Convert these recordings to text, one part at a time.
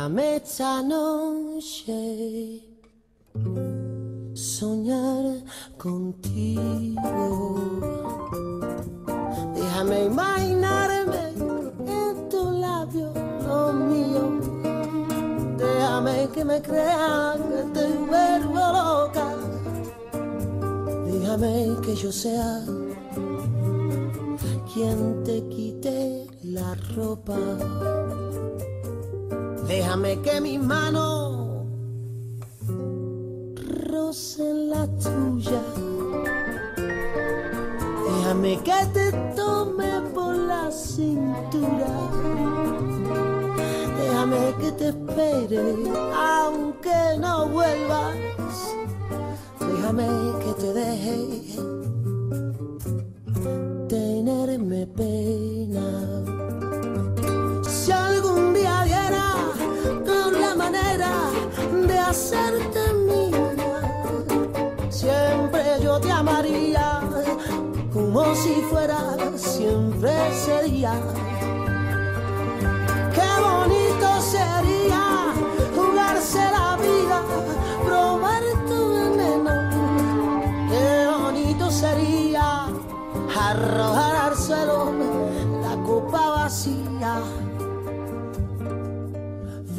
Déjame esta noche soñar contigo. Déjame imaginarme en tu labio lo mío. Déjame que me crea que te vuelvo loca. Déjame que yo sea quien te quite la ropa. Déjame que mi mano roce la tuya. Déjame que te tome por la cintura. Déjame que te espere aunque no vuelvas. Déjame que te deje tenerme pena. Hacerte mía, siempre yo te amaría como si fuera siempre sería. Qué bonito sería jugarse la vida, probar tu veneno. Qué bonito sería arrojar al suelo la copa vacía.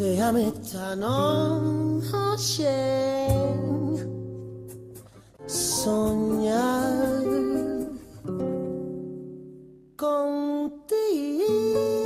Dejamettanon noche soñar contigo.